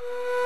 you